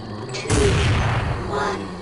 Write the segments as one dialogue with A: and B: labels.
A: three, two, one.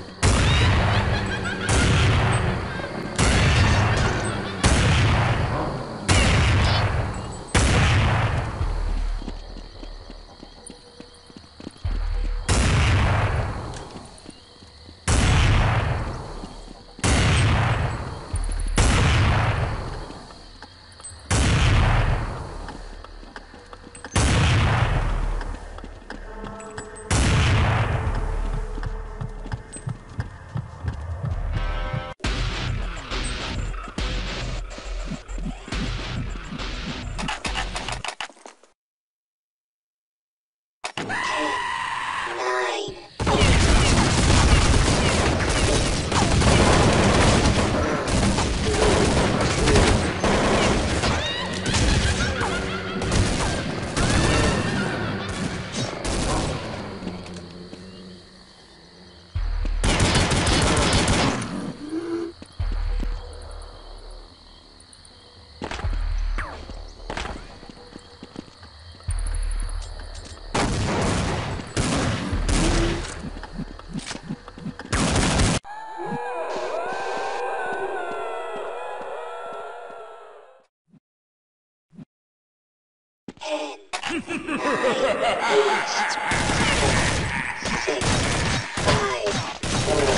A: は い Ten, eight, six, five, four,